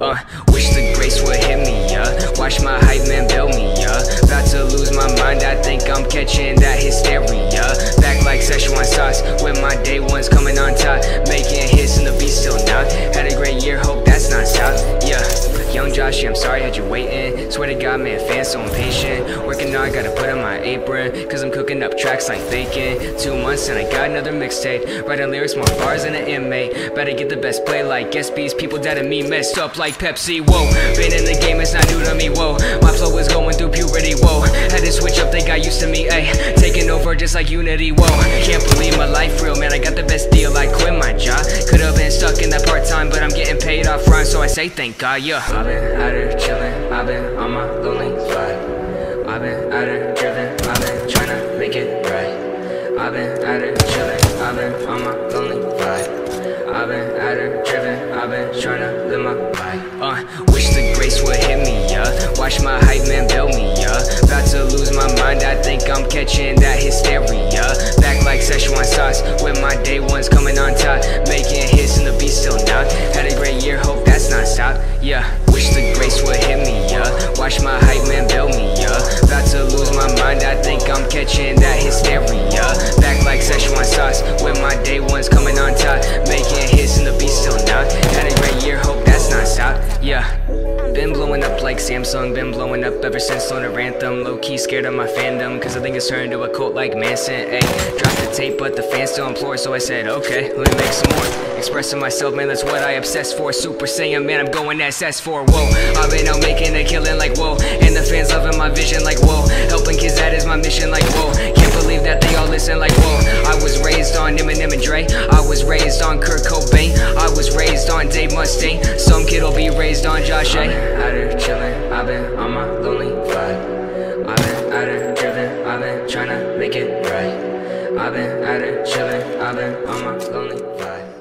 Uh, wish the grace would hit me, yeah. Watch my hype man build me, yeah. About to lose my mind, I think I'm catching that hysteria. Back like Szechuan sauce, when my day ones coming Josh, I'm sorry had you waiting. Swear to God, man, fans so impatient. Working hard, gotta put on my apron. Cause I'm cooking up tracks like bacon. Two months and I got another mixtape. Writing lyrics, more bars than an inmate. Better get the best play like SBs. People that me messed up like Pepsi. Whoa, been in the game, it's not new to me. Whoa, my flow is going through puberty. Whoa, had to switch up, they got used to me. Ayy, taking over just like Unity. Whoa, can't believe my life real, man. I got the best deal. I I say thank God. Yeah, I've been out here chillin'. I've been on my lonely vibe. I've been out here driven. I've been trying to make it right. I've been out here chillin'. I've been on my lonely vibe. I've been out here driven. I've been trying to live my life. Uh, wish the grace would hit me, yeah. Watch my hype man build me, yeah. About to lose my mind, I think I'm catching that hysteria. Back like Szechuan sauce, with my day ones coming on top. Wish the grace would hit me, yeah. Watch my hype man build me, yeah. About to lose my mind, I think I'm catching that hysteria. Back like Szechuan sauce, when my day ones coming on been blowing up ever since Loner Anthem. Low key scared of my fandom, cause I think it's turned into a cult like Manson. Ayy, dropped the tape, but the fans still implore, so I said, okay, let me make some more. Expressing myself, man, that's what I obsess for. Super Saiyan, man, I'm going SS4. Whoa, I've been out making a killing like whoa, and the fans loving my vision like whoa. Helping kids, and Dre, I was raised on Kurt Cobain, I was raised on Dave Mustaine. Some kid'll be raised on Josh A. Out here chillin', I've been on my lonely vibe. I've been out here driven, I've been tryna make it right. I've been out here chillin', I've been on my lonely vibe.